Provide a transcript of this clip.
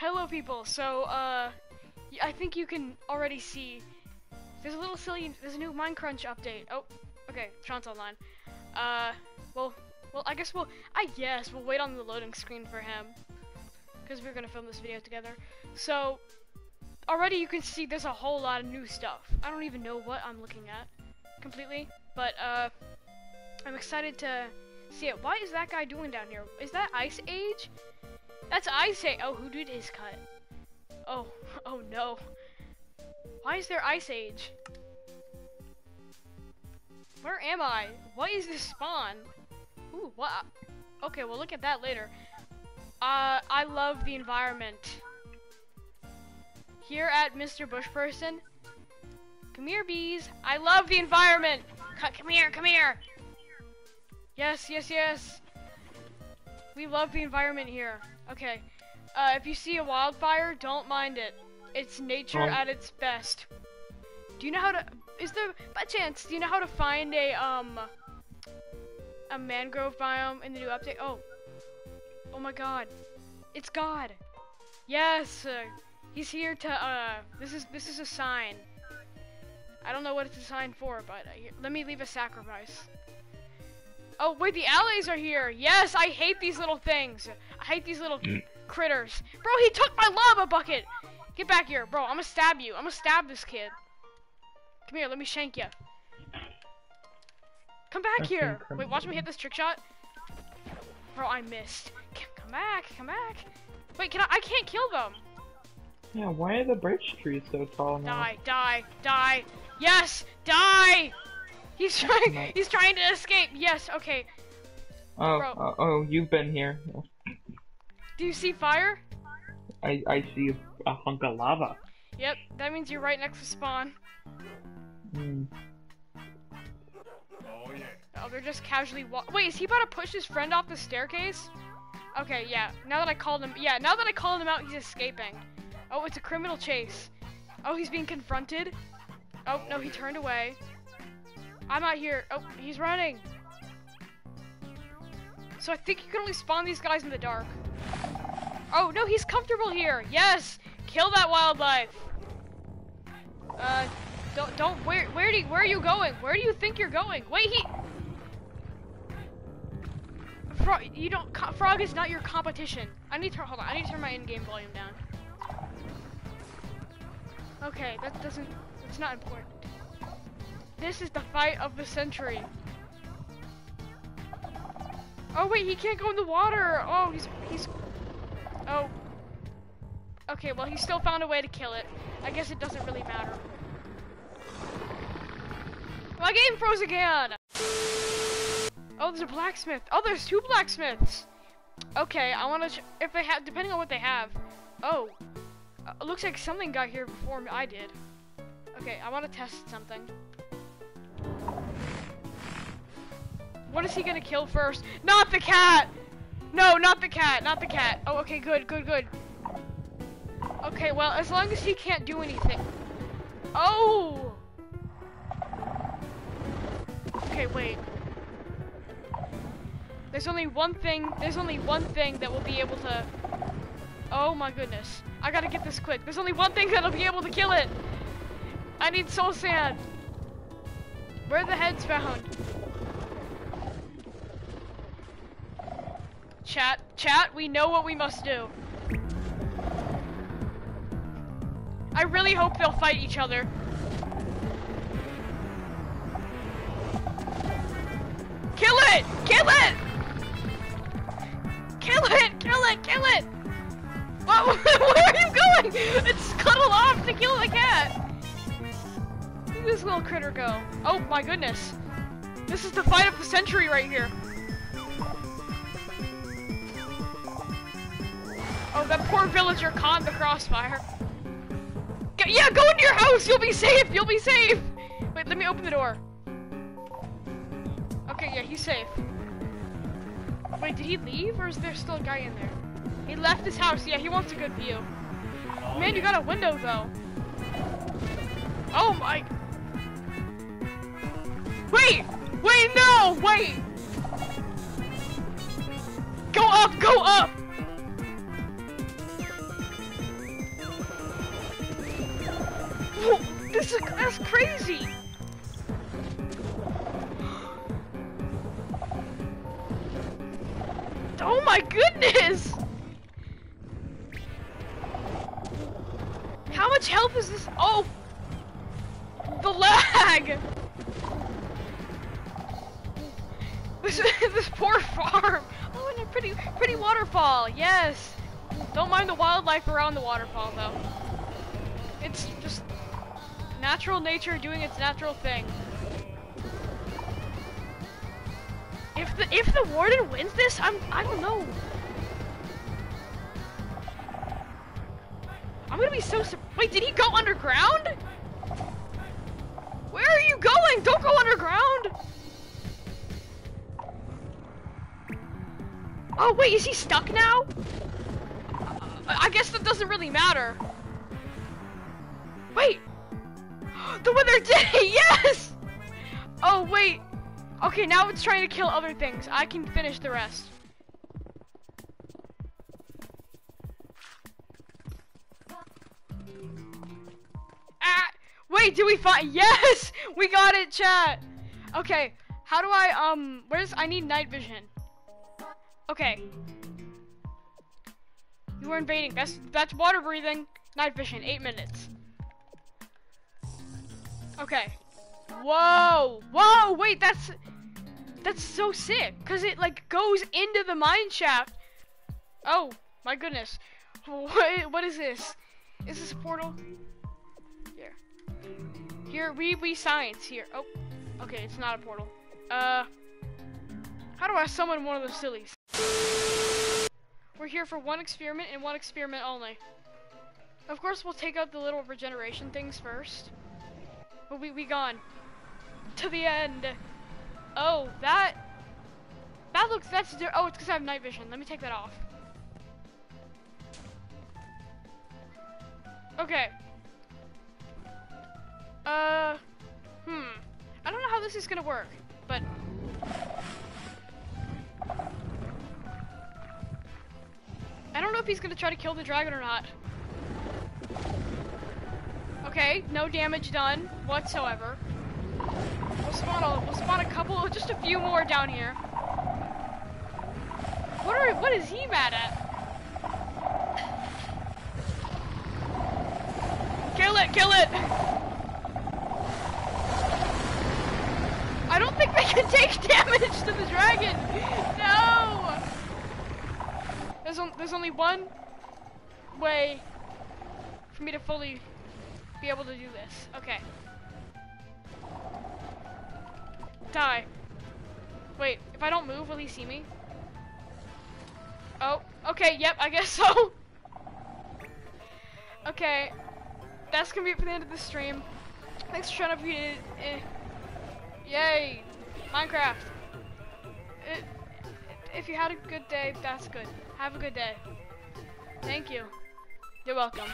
Hello, people. So, uh, I think you can already see there's a little silly. There's a new Minecraft update. Oh, okay. Sean's online. Uh, well, well, I guess we'll. I guess we'll wait on the loading screen for him because we're gonna film this video together. So, already you can see there's a whole lot of new stuff. I don't even know what I'm looking at completely, but uh, I'm excited to see it. Why is that guy doing down here? Is that Ice Age? That's Ice Age. Oh, who did his cut? Oh, oh no. Why is there Ice Age? Where am I? What is this spawn? Ooh, what? Okay, we'll look at that later. Uh, I love the environment. Here at Mr. Bush Person. Come here, bees. I love the environment. C- come here, come here. Yes, yes, yes. We love the environment here. Okay. Uh, if you see a wildfire, don't mind it. It's nature Oh. at its best. Do you know how to? Is there by chance? Do you know how to find a um a mangrove biome in the new update? Oh, oh my God, it's God. Yes, uh, he's here to. Uh, this is this is a sign. I don't know what it's a sign for, but uh, let me leave a sacrifice. Oh wait, the allays are here. Yes, I hate these little things. I hate these little Mm. critters. Bro, he took my lava bucket. Get back here, bro. I'm gonna stab you. I'm gonna stab this kid. Come here, let me shank you. Come back Okay, here. come Wait, watch me hit this trick shot. Bro, I missed. Come back, come back. Wait, can I? I can't kill them. Yeah, why are the birch trees so tall now? Die, die, die. Yes, die. He's trying. Nice. He's trying to escape. Yes. Okay. Oh, uh, oh, you've been here. Do you see fire? I I see a hunk of lava. Yep. That means you're right next to spawn. Hmm. Oh, they're just casually wa- Wait, is he about to push his friend off the staircase? Okay, yeah. Now that I called him, yeah. Now that I called him out, he's escaping. Oh, it's a criminal chase. Oh, he's being confronted. Oh no, he turned away. I'm out here. Oh, he's running. So I think you can only spawn these guys in the dark. Oh no, he's comfortable here. Yes, kill that wildlife. Uh, don't don't. Where where do you, where are you going? Where do you think you're going? Wait, he. Frog, you don't. Frog is not your competition. I need to. Hold on. I need to turn my in-game volume down. Okay, that doesn't. It's not important. This is the fight of the century. Oh wait, he can't go in the water. Oh, he's he's. Oh. Okay, well he still found a way to kill it. I guess it doesn't really matter. My game froze again. Oh, there's a blacksmith. Oh, there's two blacksmiths. Okay, I want to. if they have, depending on what they have. Oh, uh, looks like something got here before I did. Okay, I want to test something. What is he gonna kill first? Not the cat! No, not the cat, not the cat. Oh, okay, good, good, good. Okay, well, as long as he can't do anything. Oh! Okay, wait. There's only one thing, there's only one thing that will be able to... Oh my goodness. I gotta get this quick. There's only one thing that'll be able to kill it! I need soul sand! Where are the heads found? Chat, chat, we know what we must do. I really hope they'll fight each other. Kill it! Kill it! Kill it! Kill it! Kill it! What, where are you going? It's cuddle off to kill the cat! Where'd this little critter go? Oh my goodness. This is the fight of the century right here. Oh, that poor villager caught the crossfire. Yeah, go into your house! You'll be safe! You'll be safe! Wait, let me open the door. Okay, yeah, he's safe. Wait, did he leave, or is there still a guy in there? He left his house. Yeah, he wants a good view. Man, you got a window, though. Oh my... Wait! Wait, no! Wait! Go up! Go up! Whoa, this is- that's crazy! Oh my goodness! How much health is this? Oh! The lag! This, this poor farm! Oh, and a pretty, pretty waterfall, yes! Don't mind the wildlife around the waterfall, though. It's just natural nature doing its natural thing. If the if the warden wins this, I'm I don't know. I'm gonna be so sur- wait. Did he go underground? Where are you going? Don't go underground. Oh wait, is he stuck now? I guess that doesn't really matter. Wait. The Wither did it, yes! Oh wait. Okay, now it's trying to kill other things. I can finish the rest. Ah! Wait, do we find? Yes! We got it, chat! Okay, how do I, um, where's, I need night vision. Okay. You are invading. That's, that's water breathing. Night vision, eight minutes. Okay. Whoa! Whoa! Wait, that's that's so sick, cause it like goes into the mine shaft. Oh my goodness! What what is this? Is this a portal? Here. Here we we science here. Oh, okay, it's not a portal. Uh, how do I summon one of those sillies? We're here for one experiment and one experiment only. Of course, we'll take out the little regeneration things first. But we we gone to the end. Oh, that that looks that's oh it's because I have night vision. Let me take that off. Okay. Uh, hmm. I don't know how this is gonna work, but he's gonna try to kill the dragon or not. Okay, no damage done whatsoever. We'll spawn a, we'll spawn a couple, just a few more down here. What are, what is he mad at? Kill it, kill it! I don't think they can take damage to the dragon! No! There's, on, there's only one way for me to fully be able to do this. Okay. Die. Wait, if I don't move, will he see me? Oh, okay, yep, I guess so. okay, that's gonna be it for the end of the stream. Thanks for showing up here. Eh. Yay, Minecraft. If you had a good day, that's good. Have a good day. Thank you. You're welcome.